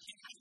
keep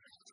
Christ.